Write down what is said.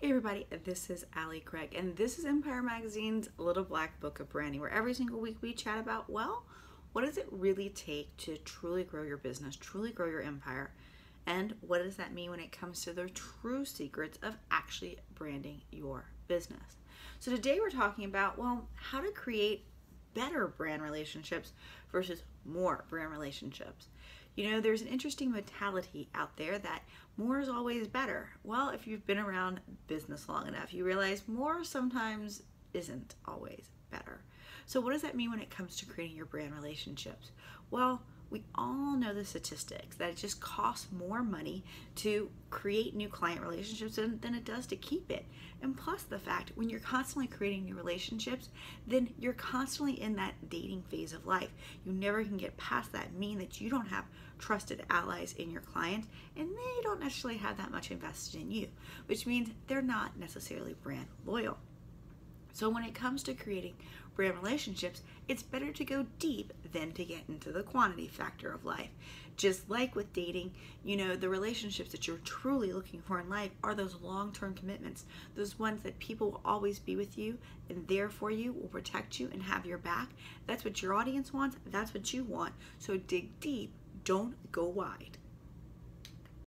Hey everybody, this is Ali Craig, and this is EmpiHER Magazine's Little Black Book of Branding, where every single week we chat about, well, what does it really take to truly grow your business, truly grow your empire, and what does that mean when it comes to the true secrets of actually branding your business? So today we're talking about, well, how to create better brand relationships versus more brand relationships. You know, there's an interesting mentality out there that more is always better. Well, if you've been around business long enough, you realize more sometimes isn't always better. So, what does that mean when it comes to creating your brand relationships? Well, we all know the statistics that it just costs more money to create new client relationships than, than, it does to keep it. And plus, the fact when you're constantly creating new relationships, then you're constantly in that dating phase of life. You never can get past that, mean that you don't have trusted allies in your client and they don't necessarily have that much invested in you, which means they're not necessarily brand loyal. So when it comes to creating brand relationships, it's better to go deep than to get into the quantity factor of life. Just like with dating, you know, the relationships that you're truly looking for in life are those long term commitments, those ones that people will always be with you and there for you, will protect you and have your back. That's what your audience wants, that's what you want. So dig deep, don't go wide.